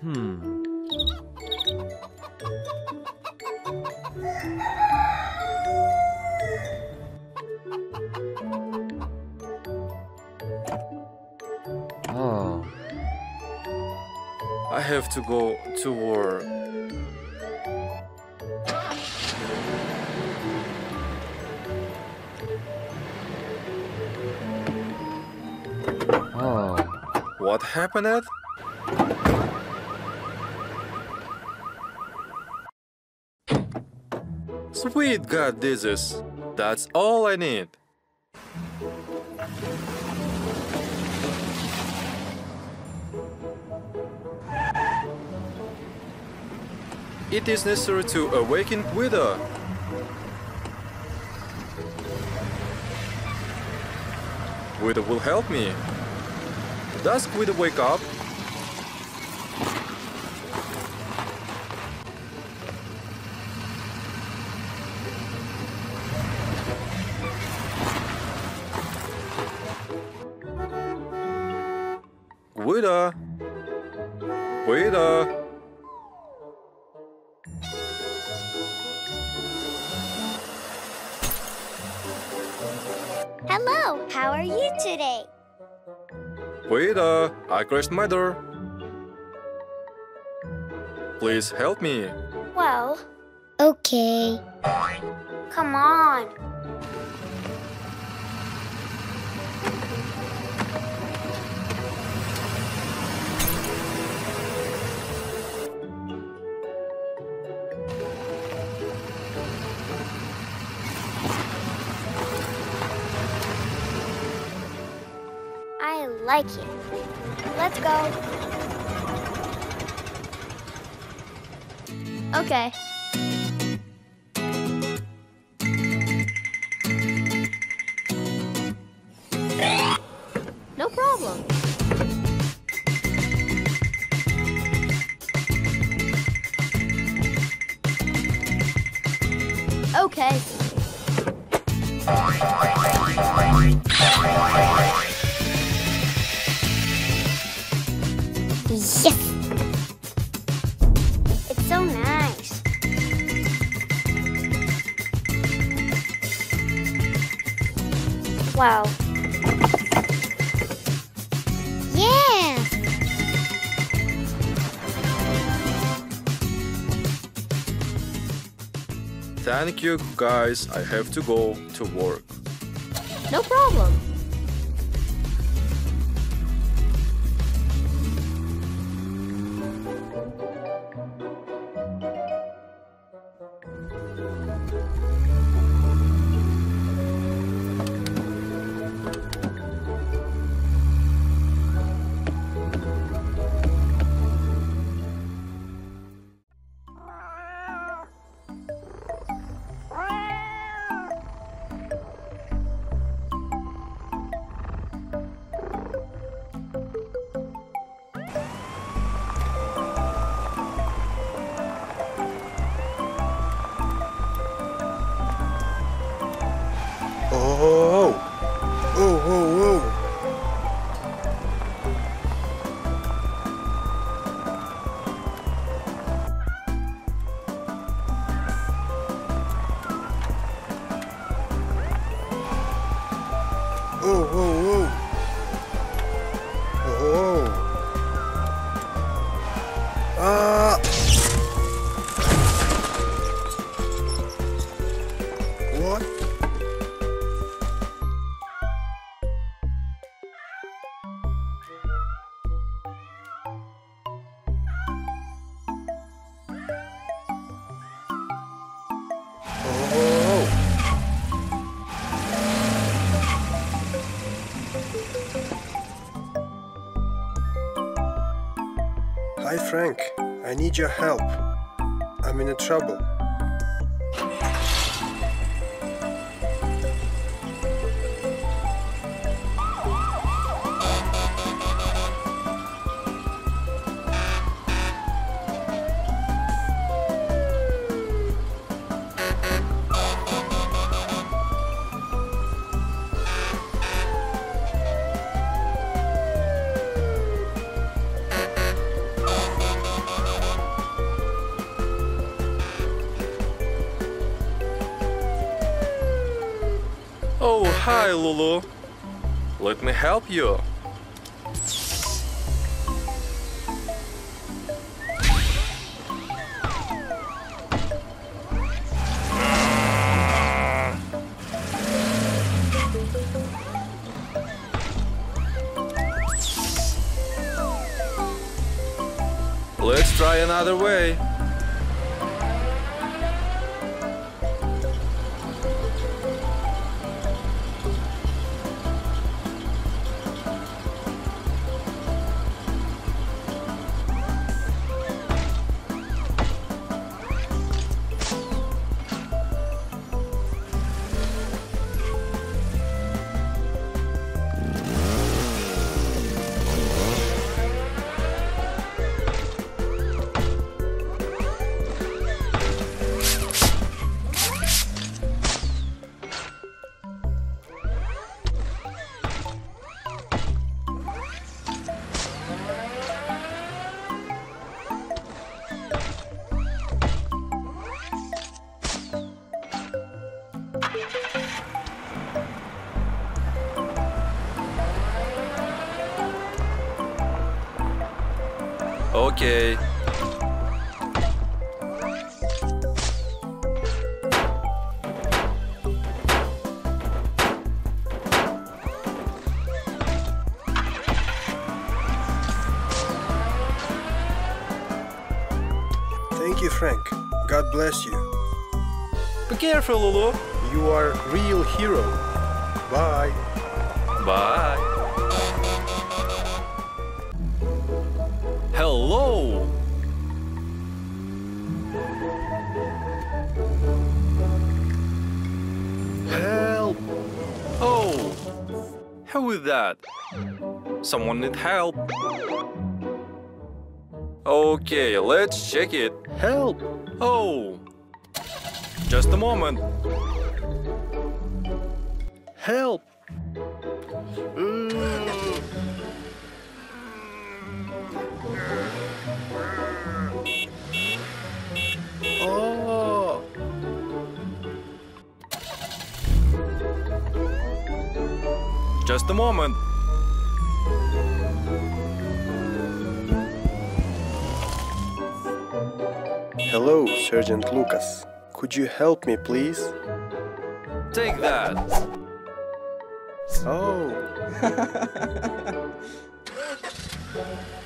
Hmm. Oh. I have to go to war. Oh. What happened? Sweet God, this is. That's all I need. It is necessary to awaken Guido. Guido will help me. Does Guido wake up? Guido! Hello, how are you today? Guido, I crashed my door. Please help me. Well, okay. Come on. Like it. Let's go. Okay. No problem. Okay. Wow. Yeah! Thank you, guys. I have to go to work. No problem. Oh, Hi, Frank. I need your help. I'm in a trouble. Oh, hi, Lulu. Let me help you. Let's try another way. Okay. Thank you, Frank. God bless you. Be careful, Lulu. You are real hero. Bye. Bye. Hello. Help. Oh. How is that? Someone need help. Okay, let's check it. Help. Oh. Just a moment. Help. Uh, Oh. Just a moment. Hello, Sergeant Lucas. Could you help me, please? Take that. Oh.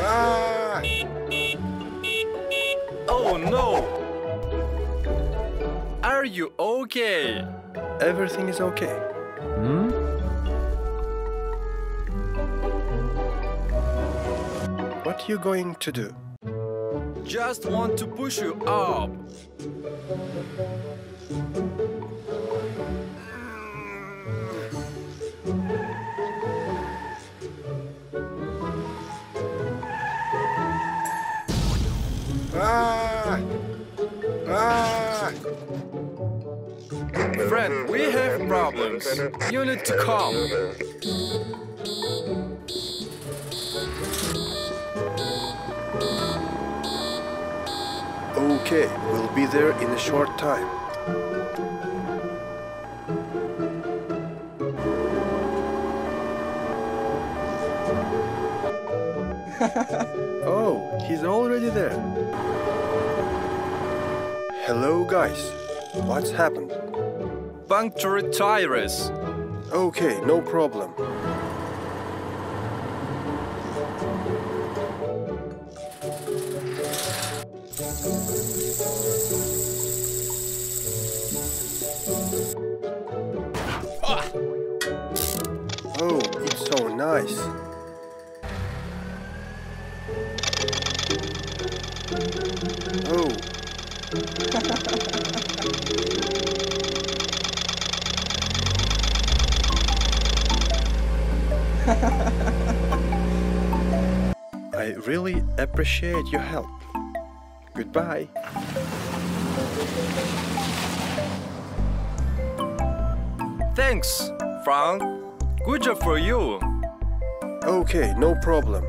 ah! Oh no. Are you okay? Everything is okay. Hmm? What are you going to do? Just want to push you up. Ah! Ah! Friend, we have problems. You need to come. Okay, we'll be there in a short time. oh, he's already there. Hello, guys. What's happened? Punctured tires. Okay, no problem. Ah! Oh, it's so nice. Oh, I really appreciate your help. Goodbye. Thanks, Frank. Good job for you. Okay, no problem.